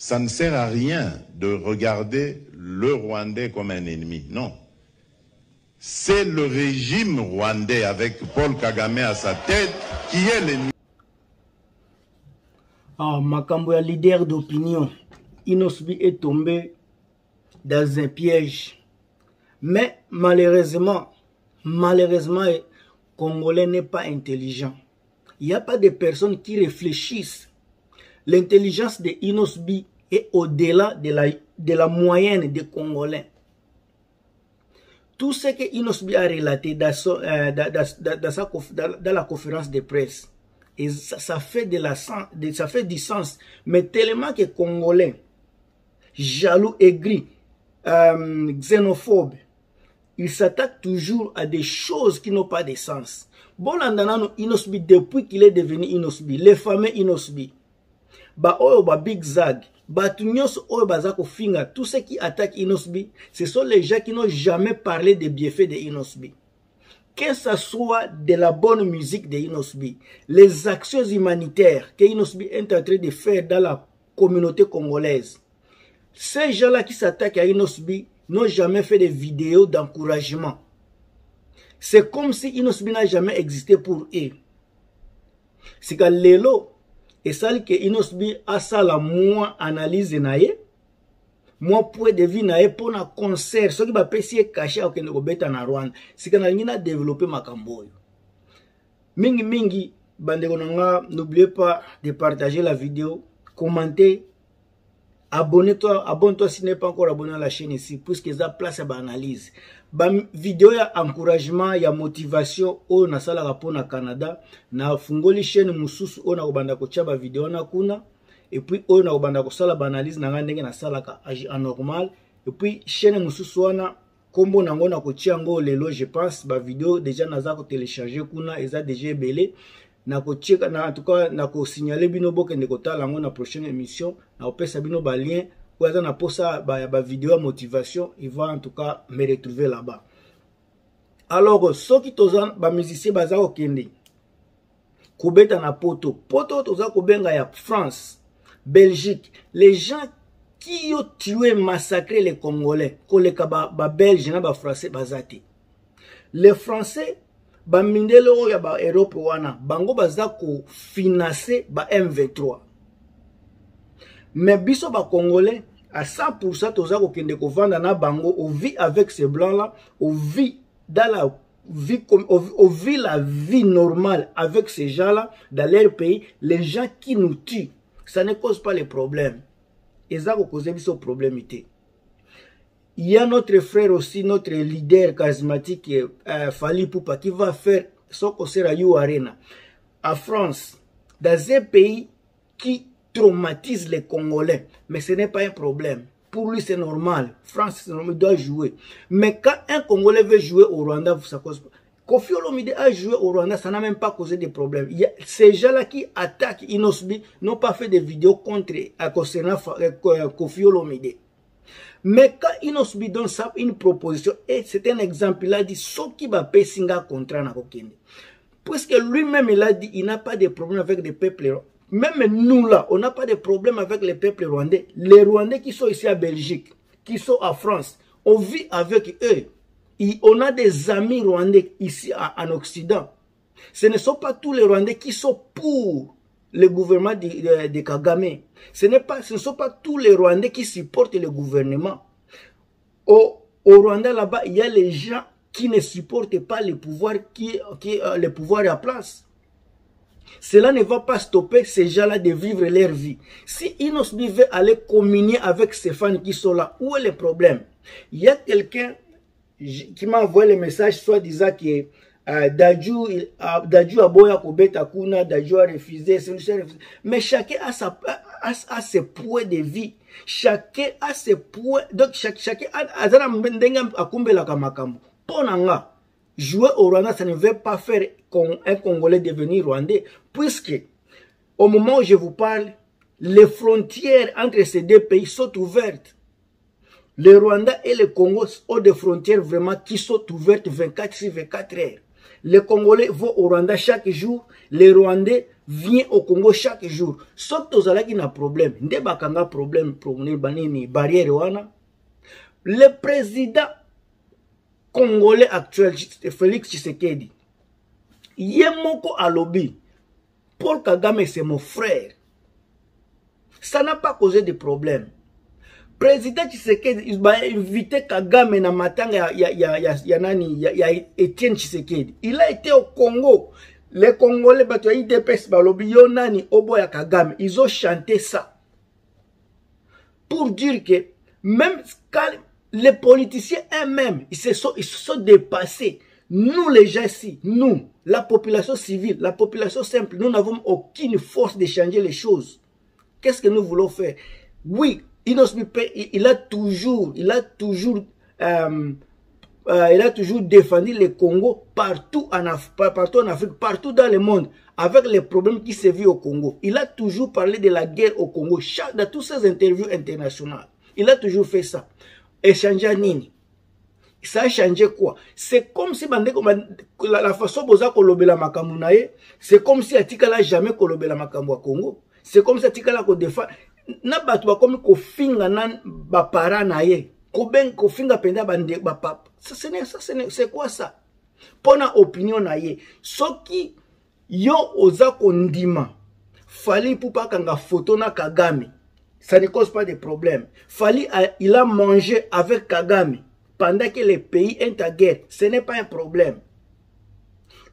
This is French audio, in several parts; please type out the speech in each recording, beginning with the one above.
Ça ne sert à rien de regarder le Rwandais comme un ennemi. Non. C'est le régime rwandais avec Paul Kagame à sa tête qui est l'ennemi. Ah, Makambo, leader d'opinion, Inosbi est tombé dans un piège. Mais malheureusement, malheureusement, le Congolais n'est pas intelligent. Il n'y a pas de personnes qui réfléchissent. L'intelligence de Inosbi est au-delà de la, moyenne des Congolais. Tout ce que Inosbi a relaté dans, la conférence de presse, ça fait du sens. Mais tellement que Congolais, jaloux, aigris, euh, xénophobes, ils s'attaquent toujours à des choses qui n'ont pas de sens. Bon, Inosbi, depuis qu'il est devenu Inosbi, les fameux Inosbi, ba oyo ba big zag bato nyonso oyo baza kofinga tous ceux qui attaquent inosbi ce sont les gens qui n'ont jamais parlé des bienfaits de inosbi que ce soit de la bonne musique de inosbi les actions humanitaires que inosbi est en train de faire dans la communauté congolaise. Ces gens-là qui s'attaquent à inosbi n'ont jamais fait de vidéos d'encouragement. C'est comme si inosbi n'a jamais existé pour eux. C'est que lelo esali ke inosbi asala mwa analyse na ye mwa point de vue na ye mpona concert. Soki bapesi ye kashe akokende kobeta na rwanda sika nalingi nadevelope makambo oyo. Mingimingi bandeko na nga n'oubliez pas de partager la vidéo commenter Abonne-toi, abonne-toi si tu n'es pas encore abonné à la chaîne ici, puisque ça place à l'analyse. Ba vidéo ya encouragement, ya motivation, au na sala rapport na Canada, na fungoli chaîne mususu, au na obanda kocha ba vidéo na kuna, et puis au na obanda kosala ba analyse na ngandenge na sala ka anormal, et puis chaîne mususu wana, kombo nango na kotia yango lelo je pense ba vidéo déjà naza ko télécharger kuna eza déjà belé nakotieka na cas nakosignale bino bokende kotala yango na prochaine émission. Nakopesa bino balien oyo aza na posa ya bavideo ya motivation. Il va en tout cas me retrouver là-bas. Alors soki toza bamusicien baza kokende kobeta na poto. Poto toza kobenga ya france belgique. Les gens qui ont tué massacré les congolais koleka babelge ba na bafrançais baza te. Les français bamindele oyo ya baerope wana bango baza kofinanse ba m23. Me biso bacongolais à 100% toza kokende kovanda na bango ovie avec ces blancs là ovie dans la vie vit la vie normale avec ces gens là dans leur pays les gens qui nous tuent ça ne cause pas les problèmes. Eza kokoze biso problème te il y a notre frère aussi, notre leader charismatique, euh, Fali Poupa, qui va faire You Arena, à France, dans un pays qui traumatise les Congolais. Mais ce n'est pas un problème. Pour lui, c'est normal. France, il doit jouer. Mais quand un Congolais veut jouer au Rwanda, ça cause pas. Kofi Olomide a joué au Rwanda, ça n'a même pas causé de problème. Ces gens-là qui attaquent Inosbi n'ont pas fait de vidéos contre concernant Kofi Olomide. Mais quand Inosbi donne ça, une proposition, et c'est un exemple, il a dit, ce qui va payer Singa contrat Kokende. Puisque lui-même, il a dit, il n'a pas de problème avec les peuples. Même nous là, on n'a pas de problème avec les peuples rwandais. Les Rwandais qui sont ici à Belgique, qui sont en France, on vit avec eux. On a des amis rwandais ici en Occident. Ce ne sont pas tous les Rwandais qui sont pour le gouvernement de, Kagame. Ce, pas, ce ne sont pas tous les Rwandais qui supportent le gouvernement. Au, Rwanda, là-bas, il y a les gens qui ne supportent pas le pouvoir qui, qui euh, le pouvoir à place. Cela ne va pas stopper ces gens-là de vivre leur vie. Si Inosbi veut aller communier avec ces fans qui sont là, où est le problème? Il y a quelqu'un qui m'a envoyé le message, soit disant que Daju aboya kobeta a refusé, mais chacun a, sa, a, a ses points de vie. Chacun a ses points. Donc, chaque, chacun a, azana ndenge akumbelaka makambo. Ponanga, jouer au Rwanda, ça ne veut pas faire un Congolais devenir Rwandais, puisque au moment où je vous parle, les frontières entre ces deux pays sont ouvertes. Le Rwanda et le Congo ont des frontières vraiment qui sont ouvertes 24 sur 24 heures. Les Congolais vont au Rwanda chaque jour. Les Rwandais vient au congo chaque jour. Soki tozalaki na problème. Nde bakanga problème banini barrière wana. Le président congolais actuel félix tshisekedi ye moko alobi paul kagame c'est mon frère. Ça n'a pas causé de problème président tshisekedi bainvité kagame na matanga ya, ya, ya, ya, nani etienne tshisekedi. Il a été au congo. Les congolais idps balobi yo nani kagame. Ils ont chanté ça. Pour dire que même quand les politiciens eux-mêmes ils se sont, ils se sont dépassés. Nous les gens ici nous la population civile la population simple nous n'avons aucune force de changer les choses. Qu'est-ce que nous voulons faire? Oui Mipe, il a toujours, il a toujours, euh, euh, il a toujours défendu le Congo partout en, Afrique, partout dans le monde, avec les problèmes qui se vivent au Congo. Il a toujours parlé de la guerre au Congo, dans toutes ses interviews internationales. Il a toujours fait ça. Échanger Nini. Ça a changé quoi? C'est comme si la, façon dont kolobela makambo na c'est comme si atikala jamais kolobela makambo au Congo. C'est comme si atikala ko défendre na bato bakomi kofinga na bapara na ye kobenga kofinga mpenza bapapa c'est quoi ça? Mpona opinion na ye. Soki yo oza kondima fali pupa akanga photo na kagame ça ne cause pas de problème. Fali il a mangé avec kagame pendant que le pays est guerre ce n'est pas un problème.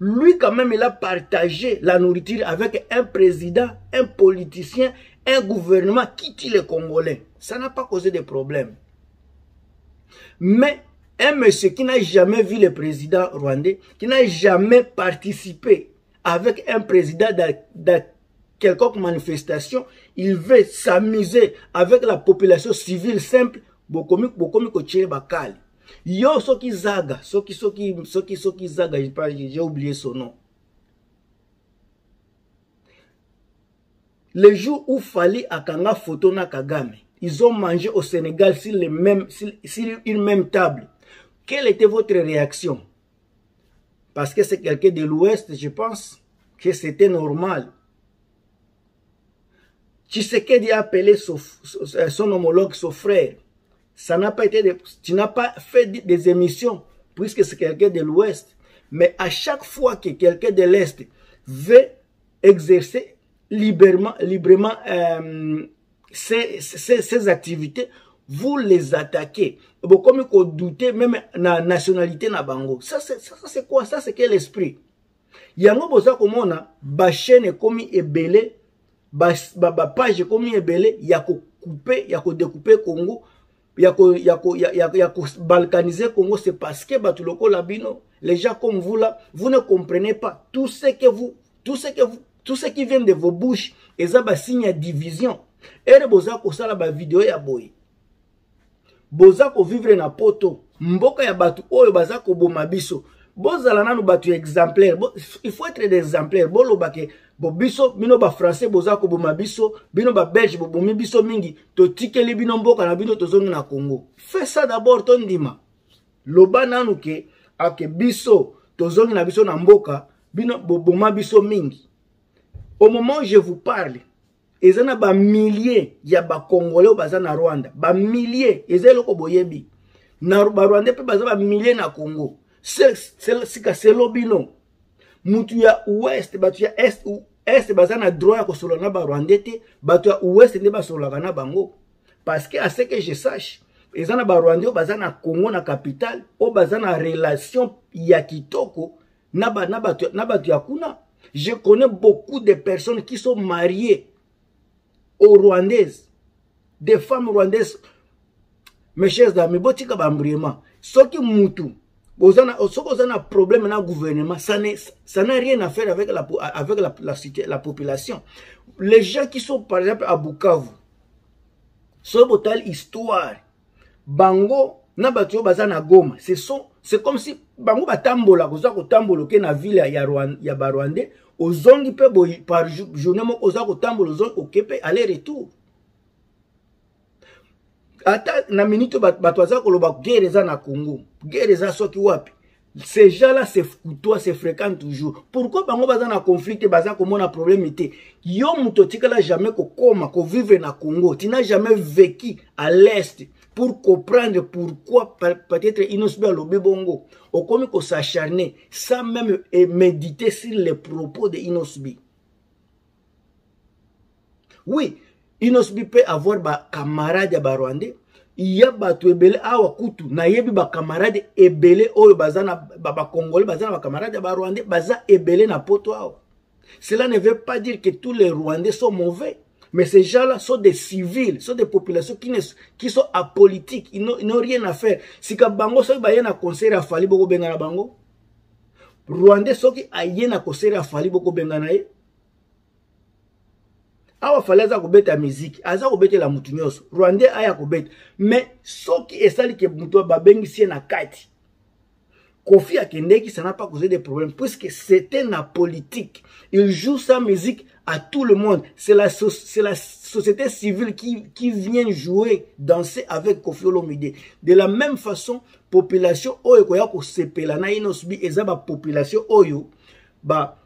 Lui quand même il a partagé la nourriture avec un président un politicien un gouvernement qui tue les Congolais. Ça n'a pas causé de problème. Mais un monsieur qui n'a jamais vu le président rwandais, qui n'a jamais participé avec un président dans quelconque manifestation, il veut s'amuser avec la population civile simple, bokomi bokomi kochire bakali. Yo soki zaga, soki soki soki soki zaga, j'ai oublié son nom. Le jour où Fali Akanga photo na Kagame, ils ont mangé au Sénégal sur, mêmes, une même table. Quelle était votre réaction? Parce que c'est quelqu'un de l'Ouest, je pense que c'était normal. Tshisekedi a appelé son, homologue, son frère. Ça n'a pas été tu n'as pas fait des émissions puisque c'est quelqu'un de l'Ouest. Mais à chaque fois que quelqu'un de l'Est veut exercer librement, librement euh, ces, ces, activités, vous les attaquez. Bon, comme vous doutez, même la nationalité na bango. Ça, c'est, quoi? Ça, c'est quel esprit? yango boza komona bachaîne ekomi ebele bapage ba, ba ekomi ebele ya kokoupe ya kodécoupe congo ya kobalkaniser congo c'est parce que bato lokola bino les gens comme vous là vous ne comprenez pas tout ce que vous tout ce que vous tout ce qui vient de vos bouches eza basigne ya division. Ere boza kosala bavideo ya boye. Boza kovivre na poto. Mboka ya bato oyo baza koboma biso. Bozala nanu bato ya exemplaire. Bo, il faut être des exemplaires. Boloba ke bo biso bino bafrançais boza koboma biso. Bino babelge bobomi biso mingi. Totikeli bino mboka na bino tozongi na congo. Fais ça d'abord tondima loba nanu ke ake biso tozongi na biso na mboka. Bino boboma biso mingi au moment où je vous parle eza na bamillier ya bacongolais oyo baza na rwanda. Bamillier eza eloko boyebi. Na barwandais mpe baza bamillier na congo. Sika selo bino. Mutu ya ouest bato ya est est baza na droit ya kosolola na barwandais te bato ya ouest nde basololaka na bango. Parce que ase que je sache eza na barwandais oyo baza na congo na capitale oyo baza na relation ya kitoko na bato ya kuna je connais beaucoup de personnes qui sont mariées aux rwandaises des femmes rwandaises. Mes chers amis botika bambriema soki mutu soki oza na problème na gouvernement ça n'a rien à faire avec, la, population. Les gens qui sont par exemple à bukavu soki botali histoire bango na bato oyo baza na goma c'est comme si bango batambola koza kotambola oke na ville ya, ya barwandais ozongi mpe boye par journée moko oza kotambola ozongi oke mpe aller retour. Ata na minute bato baza koloba guerre eza na congo. Guerre eza soki wapi. Ces gens-là se côtoient se fréquentent toujours. Pourquoi bango baza na conflit te baza komona problème te yo moto otikala jamais kokoma kovivre na congo. Tu n'as jamais vécu à l'est pour comprendre pourquoi peut-être inosbi alobi bongo. Okomi kosacharner sans même méditer sur les propos de inosbi. Oui inosbi peut avoir bacamarade ya barwandais. Ya bato ebele awa kutu nayebi bakamarade ebele oyo baza na bakongolais baza na bakamarade ya barwandais baza ebele na poto awa cela ne veut pas dire que tous les rwandais sont mauvais mais ces gens-là sont des civils sont des populations qui, ne, qui sont apolitiques ils n'ont rien à faire. Sika bango soki baye na conseil afali bokobengana bango rwandais soki aye na conseil afali bokobengana ye awa fali aza kobeta miziki aza kobetela mutu nyonso. Rwandais aya kobeta. Me soki esali ke mutu babengisi na kati kofi akendeki ça n'a pas causé de problème puisque c'était na politique. Il joue sa musique à tout le monde. C'est la, c'est la société civile qui, qui vient jouer danser avec kofi olomide. De la même façon population oyo ekoya kosepela na inosbi eza bapopulation oyo ba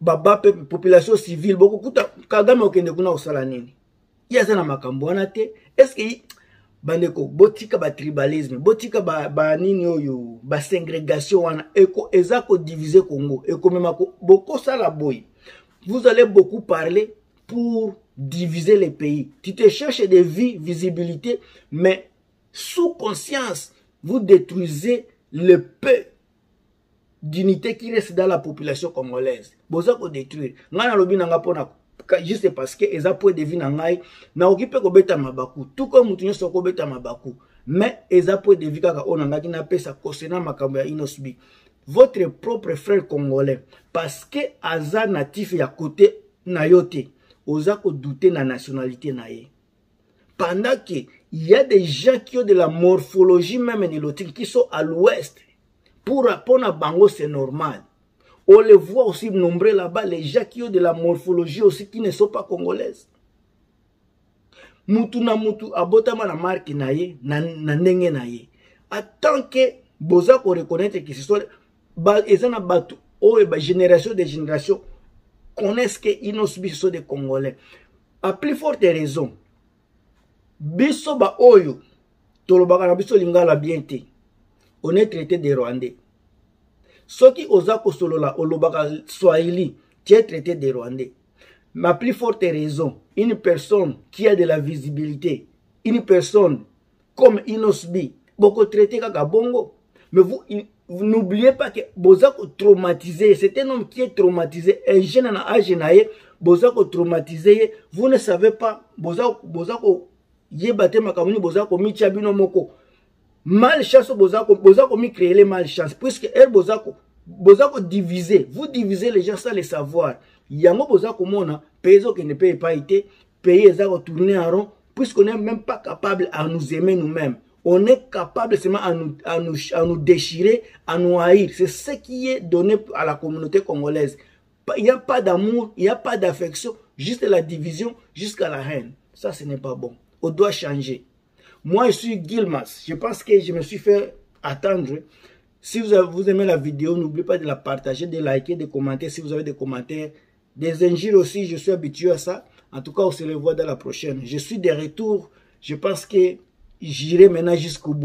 baba mpe population civile. Bokokuta kagame okende kuna kosala nini? Ye aza na makambo wana te. Estce bandeko botika batribalisme botika banini ba oyo baségrégation wana eko eza kodivise congo ekomema bokosala boye vous allez beaucoup parler pour diviser les pays. Tu te cherches des vies visibilité mais sous conscience vous détruisez le peu d'unité qui reste dans la population congolaise. Boza na nga mpona juste parce que eza po edevi na ngai nakoki mpe kobeta mabaku. Tuko motu nyonso akobeta mabaku. Mais eza po edevi kaka oyo na ngaki napesa kosena makambo ya votre propre frère congolais parce que aza natif ya kote na yo te oza kodute na nationalité na ye. Pendant que il y a des gens qui ont de la morphologie même nilotique qui sont à l'ouest pour répondre à bango c'est normal. On les voit aussi nombreux là-bas les gens qui ont de la morphologie aussi qui ne sont pas congolaises. Mutu na mutu abotama na marke na ye na, na ndenge na ye. Atant que boza koreconnaitre que ce soit eza na bato oyo bagénération de génération connaissent que inos biso so des congolais. À plus forte raison biso baoyo tolobaka na biso lingala bien te on est traité de rwandais. Soki oza kosolola olobaka swahili tu es traité de rwandais. Ma plus forte raison une personne qui a de la visibilité une personne comme inosbi bokotraité kaka bongo. Mais vous n'oubliez pas que boza kotraumatiser. C'est un homme qui est traumatisé. Un jeune na age na ye boza kotraumatiser. Ye vous ne savez pas boza, boza koyeba te makambo nini boza komitia bino moko. Malchance boza komicréele malchance puisque ere boza kodivise vous divisez les gens sans le savoir. Yango boza komona pays ezokende mpe epai te pays eza kotourne en rond puisqu'on n'est même pas capable à nous aimer nous-mêmes on est capable seulement à nous, à nous, déchirer, à nous haïr. C'est ce qui est donné à la communauté congolaise. Il n'y a pas d'amour, il n'y a pas d'affection, juste la division jusqu'à la haine. Ça, ce n'est pas bon. On doit changer. Moi, je suis Gilmas. Je pense que je me suis fait attendre. Si vous, avez, aimez la vidéo, n'oubliez pas de la partager, de liker, de commenter. Si vous avez des commentaires, des injures aussi, je suis habitué à ça. En tout cas, on se revoit dans la prochaine. Je suis de retour. Je pense que j'irai maintenant jusqu'au bout.